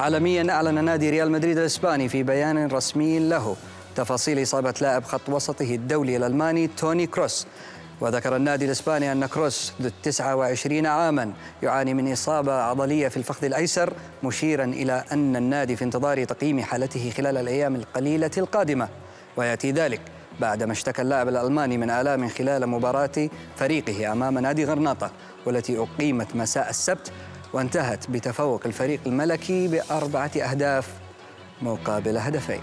عالميا أعلن نادي ريال مدريد الإسباني في بيان رسمي له تفاصيل إصابة لاعب خط وسطه الدولي الألماني توني كروس. وذكر النادي الإسباني أن كروس ذو 29 عاما يعاني من إصابة عضلية في الفخذ الأيسر مشيرا إلى أن النادي في انتظار تقييم حالته خلال الأيام القليلة القادمة. ويأتي ذلك بعدما اشتكى اللاعب الألماني من آلام خلال مباراة فريقه أمام نادي غرناطة والتي أقيمت مساء السبت وانتهت بتفوق الفريق الملكي بأربعة أهداف مقابل هدفين.